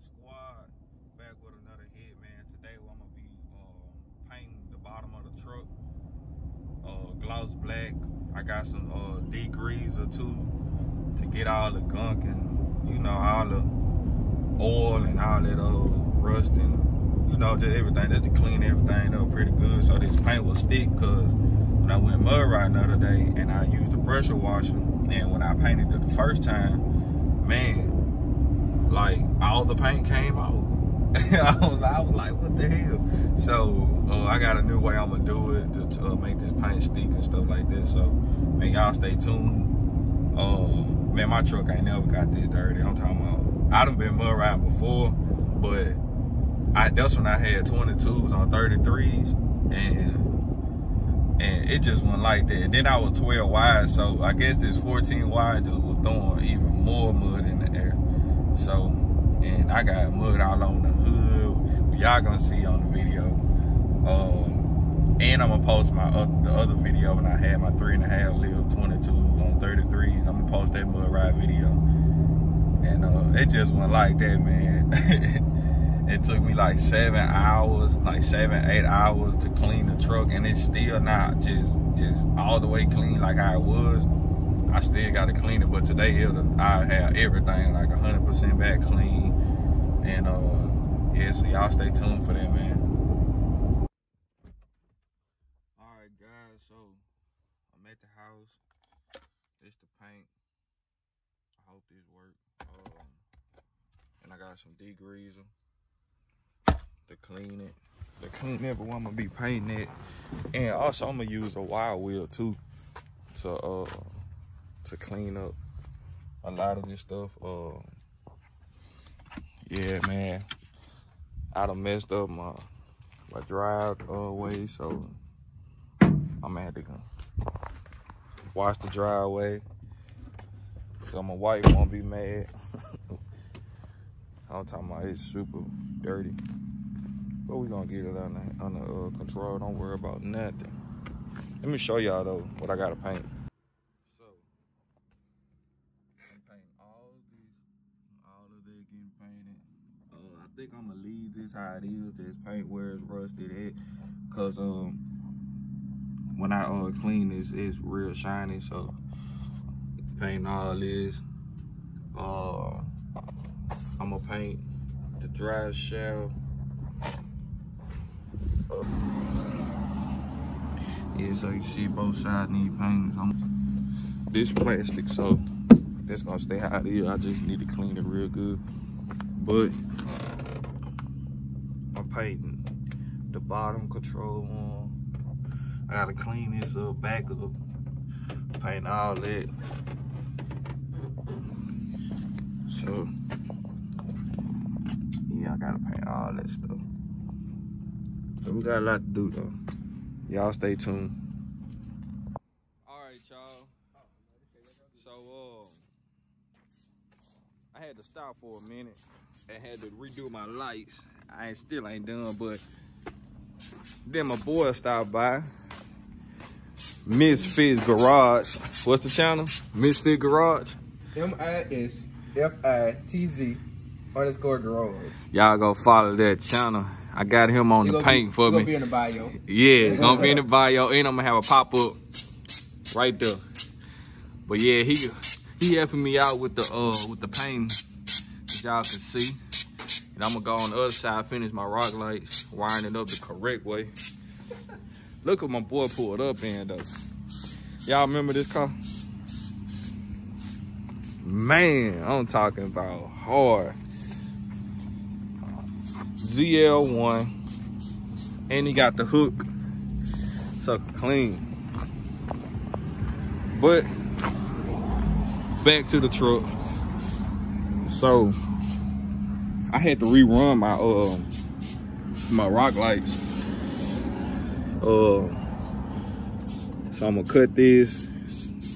Squad back with another hit, man. Today I'm gonna be um, painting the bottom of the truck, uh, gloss black. I got some uh, or two to get all the gunk and you know all the oil and all that uh, rust and you know just everything just to clean everything up pretty good so this paint will stick. Cause when I went mud riding the other day and I used the pressure washer and when I painted it the first time, man, like all the paint came out. I, was, I was like, what the hell? So uh, I got a new way I'm gonna do it to, to uh, make this paint stick and stuff like this. So man, y'all stay tuned. Uh, man, my truck ain't never got this dirty. I'm talking about. I done been mud riding before, but I that's when I had 22s on 33s and and it just went like that. Then I was 12 wide, so I guess this 14 wide just was throwing even more mud. So, and I got mud all on the hood. Y'all gonna see on the video. Um, and I'm gonna post my uh, the other video when I had my three and a half live 22 on 33s. I'm gonna post that mud ride video. And uh, it just went like that, man. it took me like seven hours, like seven, eight hours to clean the truck, and it's still not just just all the way clean like I was. I still got to clean it, but today I have everything like 100% back clean. And uh, yeah, so y'all stay tuned for that, man. All right, guys, so I'm at the house. It's the paint. I hope this works. Um, and I got some degreaser to clean it. To clean it, but I'm gonna be painting it. And also I'm gonna use a wire wheel too to uh to clean up a lot of this stuff. Uh, yeah, man, I done messed up my my drive uh, so I'm gonna have to wash the driveway. So my wife won't be mad. I'm talking about it's super dirty. But we gonna get it under, under uh, control. Don't worry about nothing. Let me show y'all though what I gotta paint. Think I'm gonna leave this how it is. This paint where it's rusted at, cause um when I uh clean this, it's real shiny. So paint all this. Uh, I'm gonna paint the dry shell. Uh, yeah, so you see both sides need paint. This plastic, so that's gonna stay how it is. I just need to clean it real good. But painting the bottom control on. I gotta clean this up, back up, paint all that. So, yeah, I gotta paint all that stuff. So we got a lot to do though. Y'all stay tuned. All right, y'all. So, uh, I had to stop for a minute. I had to redo my lights I ain't still ain't done, but then my boy stopped by. Misfit Garage. What's the channel? Misfit Garage. M-I-S-F-I-T-Z underscore garage. Y'all go follow that channel. I got him on the paint be, for me. Gonna be in the bio. Yeah, gonna be in the bio, and I'm gonna have a pop up right there. But yeah, he he helping me out with the uh with the paint, as y'all can see. And I'm gonna go on the other side, finish my rock lights, wiring it up the correct way. Look what my boy pulled up in though. Y'all remember this car? Man, I'm talking about hard. ZL1. And he got the hook. So clean. But back to the truck. So I had to rerun my uh my rock lights. Uh, so I'm gonna cut this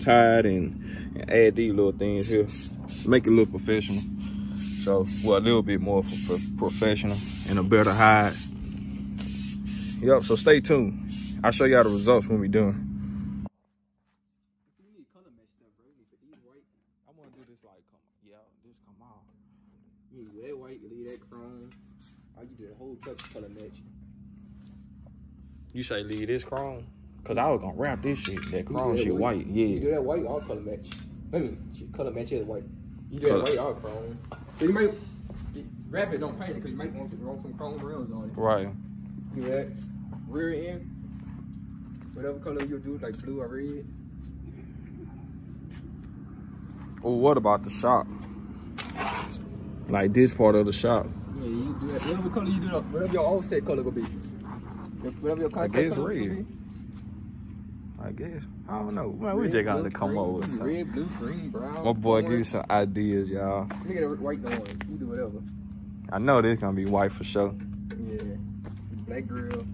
tied and, and add these little things here, make it look professional. So, well, a little bit more for, for professional and a better hide. Yep, so stay tuned. I'll show y'all the results when we're done. I want to do this like, come, yeah, this come out. You do that white, leave that chrome. Or you do the whole truck color match. You say leave this chrome? Cause I was gonna wrap this shit. That chrome that shit white. You Yeah. You do that white, all color match. I mean, shit, color match is white. You do Color- that white, all chrome. So you might wrap it, don't paint it, because you might want some, want some chrome rims on it. Right. Do that. Rear end. Whatever color you do, like blue or red. Well, what about the shop? Like this part of the shop. Yeah, you do that. Whatever color you do, whatever your offset color will be. Whatever your contact color will red. be. I guess. I don't know. Man, we just got to come green, over with something. Red, blue, green, brown. My boy give you some ideas, y'all. Look at that white and. You do whatever. I know this gonna be white for sure. Yeah. Black grill.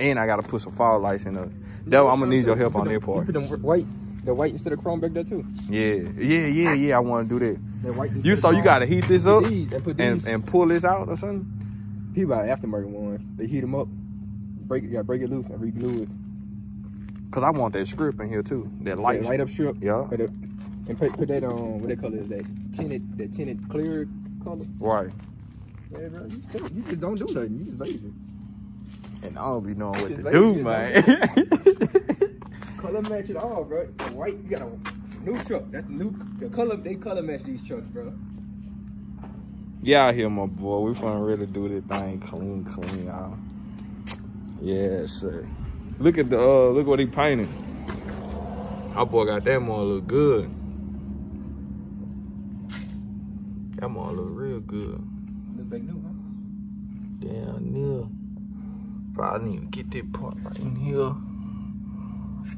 And I gotta put some fog lights in there. That I'm gonna need your help on that part. You put them white, the white instead of chrome back there too. Yeah, yeah, yeah, yeah. I want to do that. That white. You so you gotta heat this up these and put these. and pull this out or something. People buy aftermarket ones. They heat them up, break it, yeah, break it loose and reglue it. Cause I want that strip in here too. That light. That light up strip. Yeah. Put it, and put, put that on. What they color is that? Tinted, that tinted clear color. Right. Yeah, bro. You, you just don't do nothing. You just lazy. And I don't be knowing what to do, man. Color match it all, bro. The white, you got a new truck. That's the new. The color, they color match these trucks, bro. yeah, out here, my boy. We finna really do this thing clean, clean, y'all. Yeah, sir. Look at the uh, look what he painted. Our boy got that one look good. That one look real good. Look back new, huh? Down there. Probably need to get that part right in here.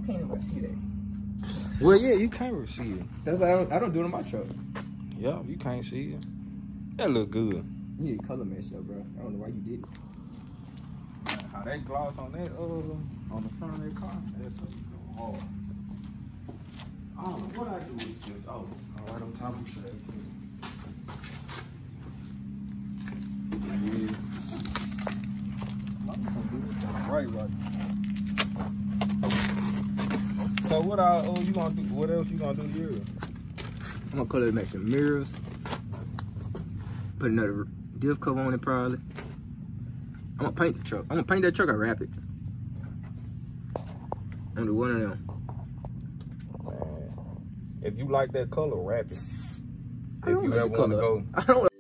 You can't even see that. Well, yeah, you can't really see it. That's why I don't, I don't do it on my truck. Yeah, you can't see it. That look good. You need to color match up, bro. I don't know why you did it. How that gloss on that uh on the front of that car, that's so hard. I don't know what I do with this. Oh, all right on top of the Yeah. I'm gonna do this right, right. So what I oh you gonna do? What else you gonna do here? I'm gonna color match the mirrors. Put another diff cover on it probably. I'm gonna paint the truck. I'm gonna paint that truck or wrap it. I'm gonna do one of them. Man, if you like that color, wrap it. I don't you like ever wanna color. go- I don't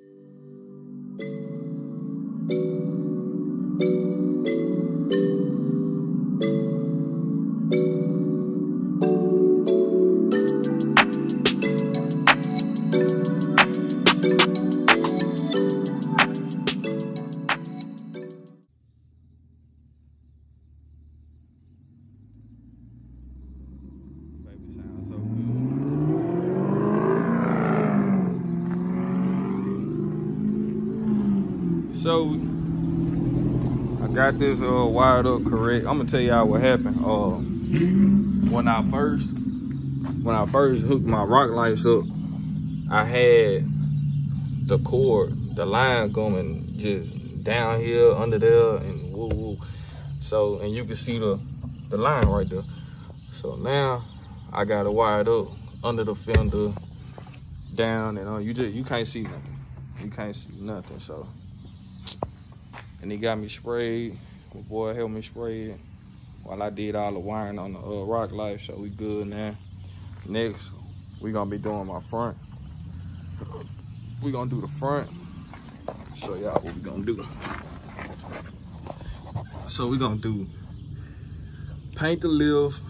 this uh wired up correct. I'm gonna tell y'all what happened. Uh when I first when I first hooked my rock lights up, I had the cord, the line going just down here under there and woo woo. So and you can see the the line right there. So now I got it wired up under the fender, down and on. You just you can't see nothing. You can't see nothing. So and he got me sprayed. My boy helped me spray it while I did all the wiring on the uh, rock light. So we good now. Next, we gonna be doing my front. We gonna do the front. Show y'all what we gonna do. So we gonna do paint the lift,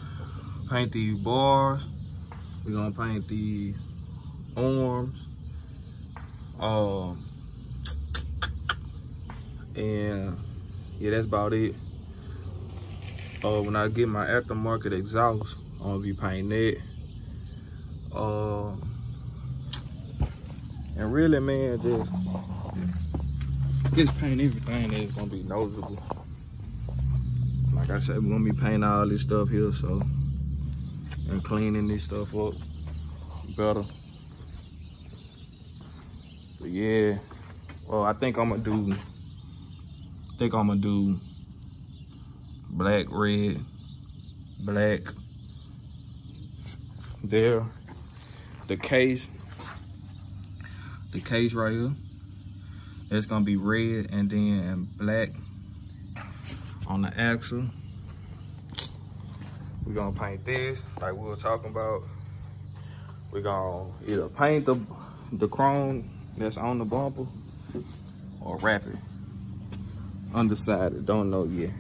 paint these bars. We're gonna paint these arms. Um, and yeah, that's about it. Uh, when I get my aftermarket exhaust, I'm gonna be painting that. Uh, and really, man, just just paint everything that's gonna be noticeable. Like I said, we're gonna be painting all this stuff here, so and cleaning this stuff up better. But yeah, well, I think I'm gonna do. Think I'm gonna do black, red, black. There, the case. The case right here. It's gonna be red and then black on the axle. We're gonna paint this like we were talking about. We're gonna either paint the the chrome that's on the bumper or wrap it undecided. Don't know yet.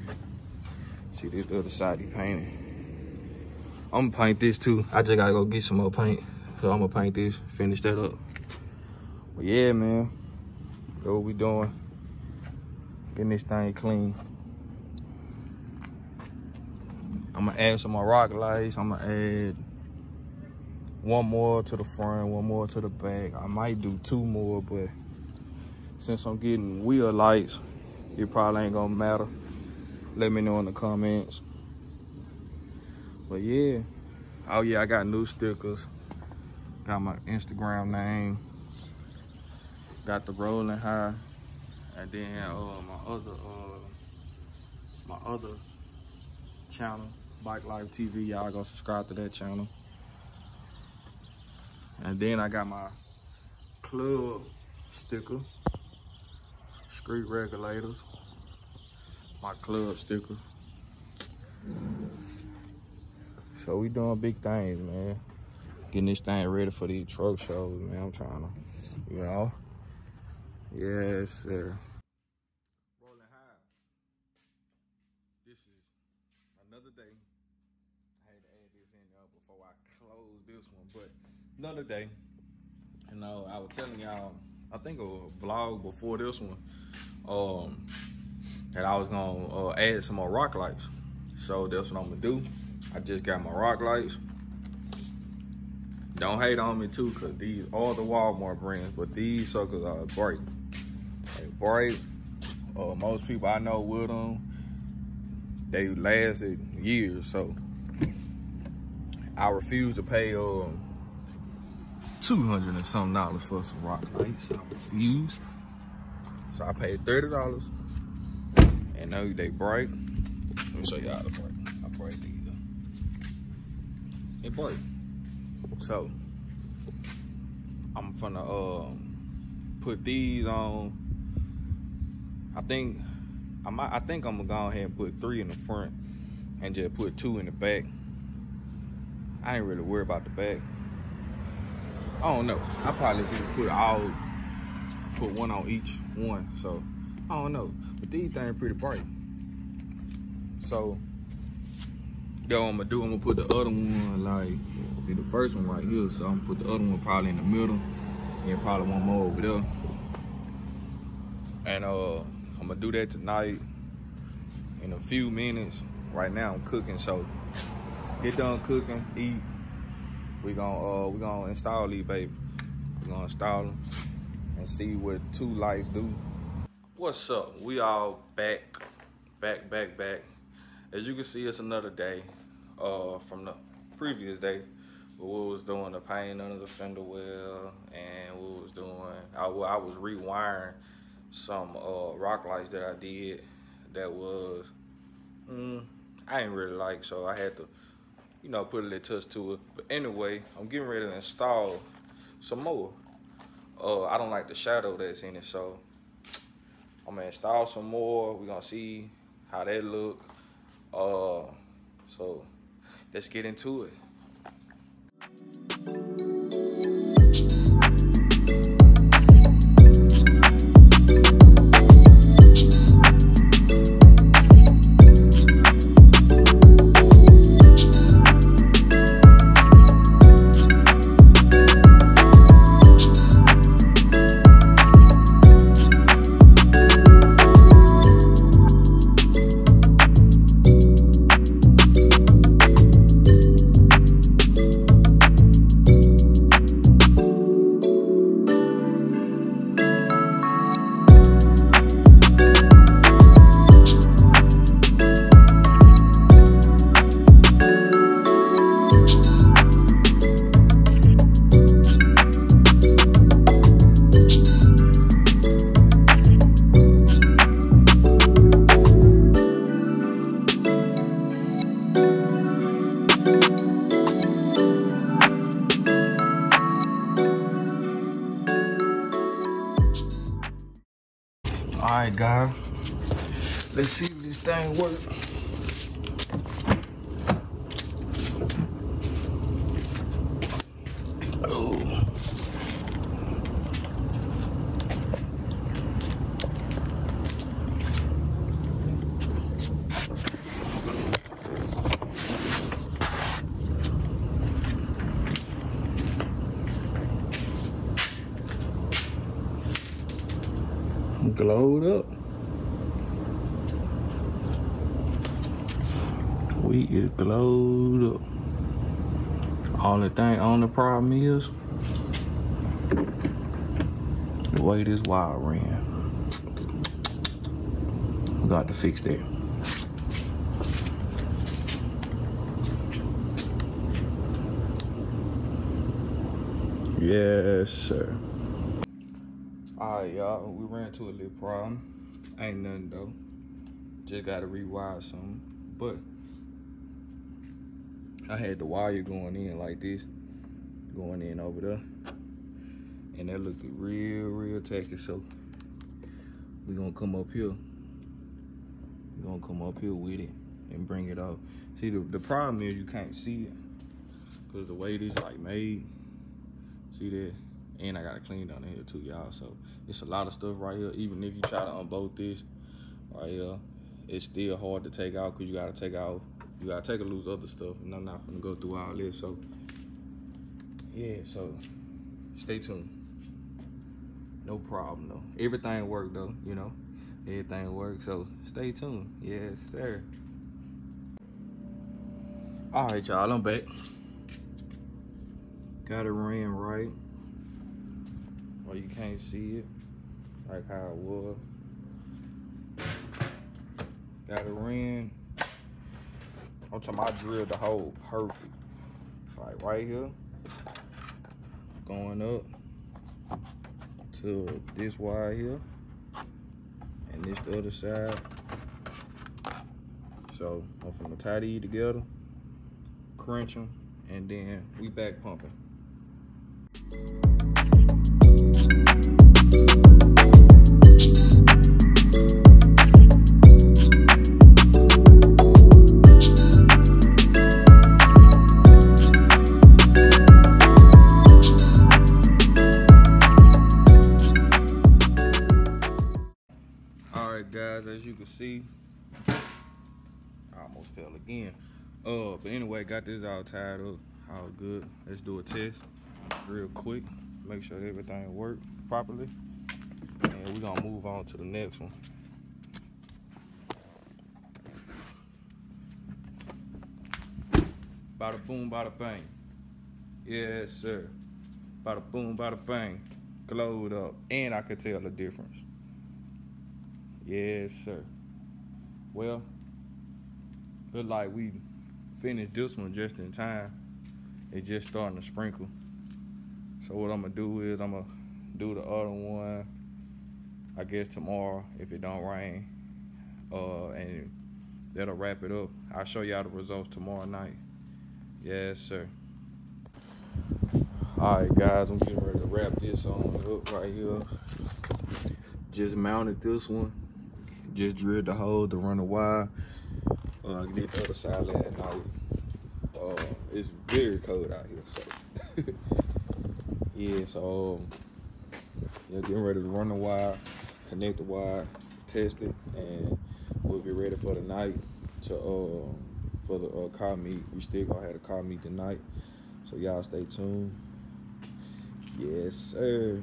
See this other side he painted. I'm gonna paint this too. I just gotta go get some more paint. So I'm gonna paint this, finish that up. But yeah, man, that's what we doing. Getting this thing clean. I'm gonna add some more rock lights. I'm gonna add one more to the front, one more to the back. I might do two more, but since I'm getting wheel lights, it probably ain't gonna matter. Let me know in the comments. But yeah. Oh yeah, I got new stickers. Got my Instagram name. Got the Rollin High. And then uh, my other uh, my other channel, Bike Life TV. Y'all go subscribe to that channel. And then I got my club sticker, street regulators, my club sticker. So we doing big things, man. Getting this thing ready for these truck shows, man. I'm trying to, you know. Yes, sir. Rollin High. This is another day. I had to add this in there before I close this one, but another day. You uh, know, I was telling y'all, I think a vlog before this one, um, that I was gonna uh, add some more rock lights. So that's what I'm gonna do. I just got my rock lights. Don't hate on me too, cause these are the Walmart brands, but these suckers are bright. They bright. Uh, most people I know with them, they lasted years. So I refuse to pay um two hundred and some dollars for some rock lights. I refuse. So I paid thirty dollars, and now they bright. Let me show y'all the bright. I bright these. It bright. So I'm gonna uh, put these on. I think I might. I think I'm gonna go ahead and put three in the front and just put two in the back. I ain't really worried about the back. I don't know. I probably put all, put one on each one. So I don't know. But these things pretty bright. So Yo, I'm gonna do, I'm gonna put the other one like, see the first one right here, so I'm gonna put the other one probably in the middle, and probably one more over there. And uh, I'm gonna do that tonight in a few minutes. Right now I'm cooking, so get done cooking, eat. We gonna uh, we gonna install these, baby. We gonna install them and see what two lights do. What's up? We all back, back, back, back. As you can see, it's another day uh, from the previous day. But we was doing the paint under the fender well, and we was doing, I, I was rewiring some uh, rock lights that I did that was, mm, I didn't really like, so I had to, you know, put a little touch to it. But anyway, I'm getting ready to install some more. Uh, I don't like the shadow that's in it, so I'm gonna install some more. We're gonna see how that look. Uh, so let's get into it. Thing works. glowed up. We is glowed up. Only thing on the problem is the way this wire ran. We got to fix that. Yes, sir. Alright, y'all. We ran into a little problem. Ain't nothing though. Just gotta rewire something. But I had the wire going in like this, going in over there. And that looked real, real tacky. So we're gonna come up here. We're gonna come up here with it and bring it out. See, the, the problem is you can't see it. Cause the way it is like made, see that? and I gotta clean down here too, y'all. So it's a lot of stuff right here. Even if you try to unbolt this right here, it's still hard to take out because you gotta take out, you gotta take a lose other stuff, and I'm not gonna go through all this. So yeah, so stay tuned. No problem though. Everything worked though, you know. Everything worked. So stay tuned. Yes, sir. All right, y'all. I'm back. Got it ran right or you can't see it like how it was. Got a ring. I'm talking I drilled the hole perfect. Like right here. Going up to this wire here. And this the other side. So I'm gonna tie these together, crunch them, and then we back pumping. See. I almost fell again. Uh but anyway got this all tied up all good. Let's do a test real quick make sure everything works properly. And we're gonna move on to the next one. Bada boom bada bang. Yes sir. Bada boom bada bang. Glowed up. And I could tell the difference. Yes, sir. Well, look like we finished this one just in time. It's just starting to sprinkle. So what I'm gonna do is I'm gonna do the other one, I guess tomorrow if it don't rain. Uh, and that'll wrap it up. I'll show y'all the results tomorrow night. Yes, sir. All right, guys, I'm getting ready to wrap this on up right here. Just mounted this one just drilled the hole to run the wire. Uh, did the other side last night. Uh, it's very cold out here, so yeah. So um, yeah, getting ready to run the wire, connect the wire, test it, and we'll be ready for the night to uh, for the uh, car meet. We still gonna have the car meet tonight, so y'all stay tuned. Yes, sir.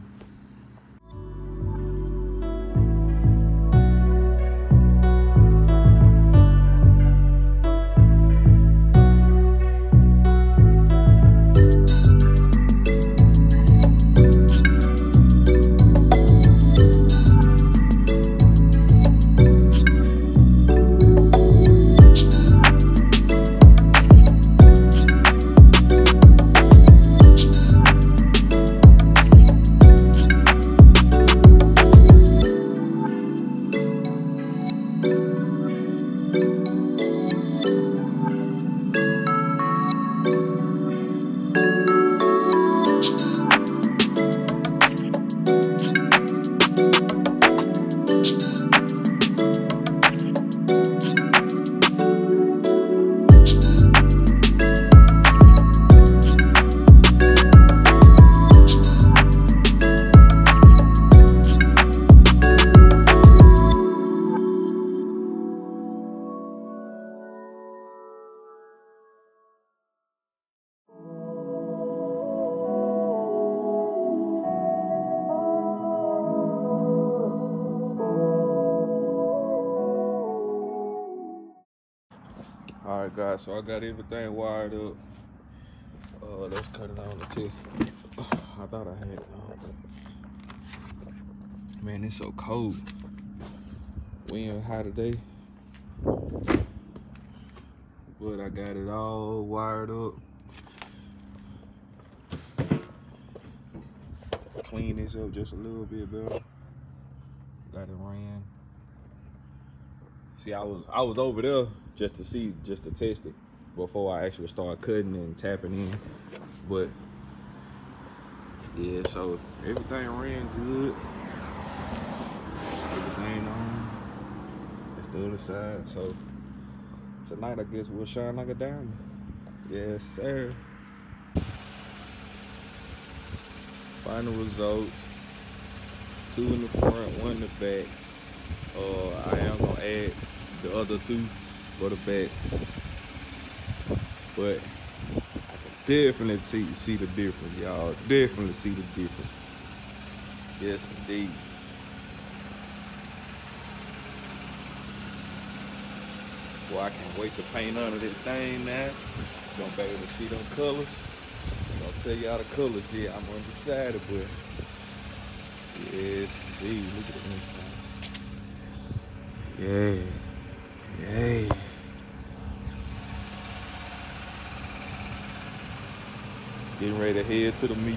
So I got everything wired up. Uh, let's cut it on the test. I thought I had it on, man, it's so cold. We ain't hot today, but I got it all wired up. Clean this up just a little bit better. Got it ran. See, I was I was over there just to see, just to test it before I actually start cutting and tapping in. But yeah, so everything ran good. Everything on. It's the other side. So tonight I guess we'll shine like a diamond. Yes, sir. Final results. Two in the front, one in the back. Uh, I am gonna add the other two for the back. But I can definitely see, see the difference, y'all. Definitely see the difference. Yes, indeed. Well, I can't wait to paint under this thing now. Gonna be able to see them colors. I'll tell y'all the colors. Yeah, I'm undecided, but yes, indeed. Look at the inside. Yeah. Yay. Getting ready to head to the meet.